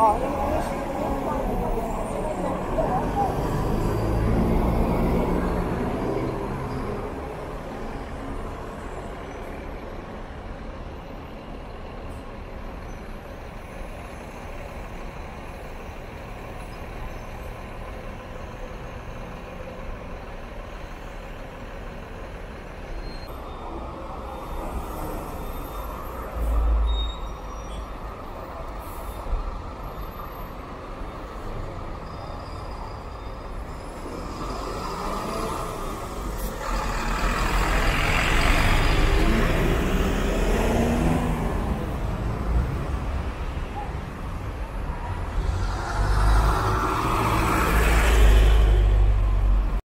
好，